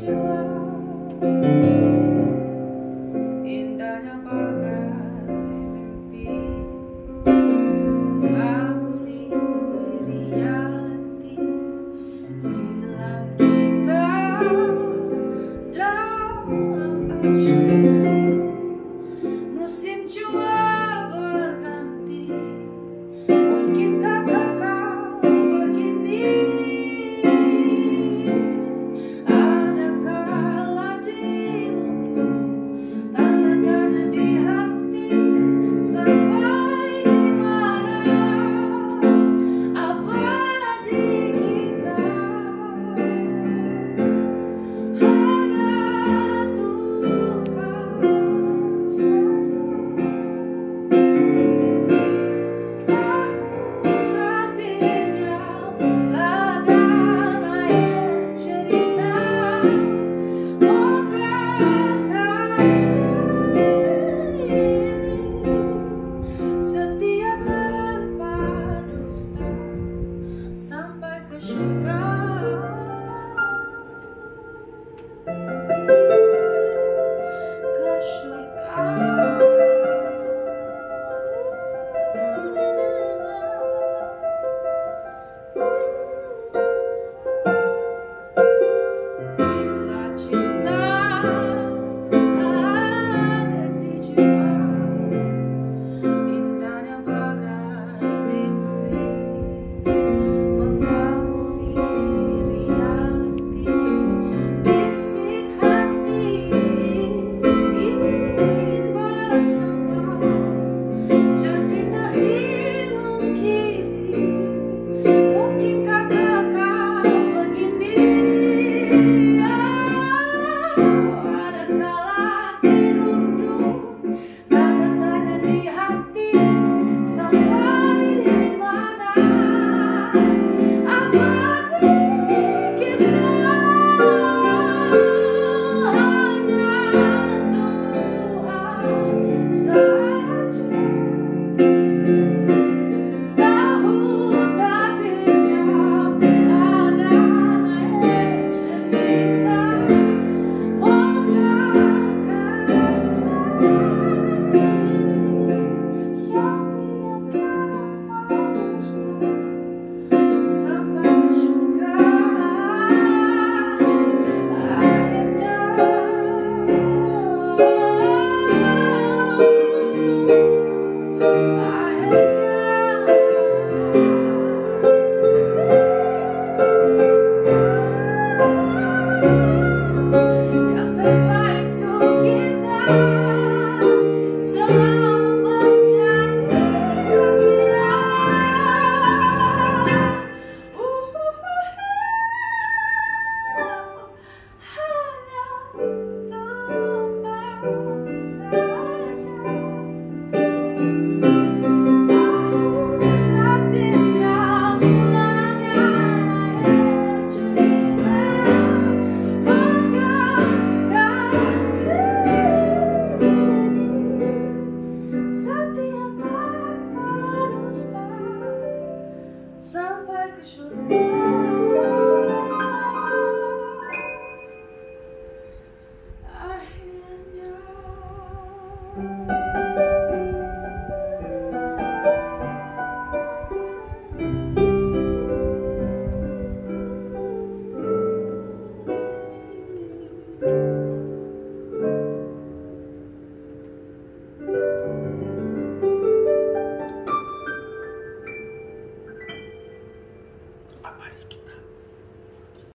jiwa indahnya bagai mimpi kaburi reality. Hilang kita dalam asyik sure.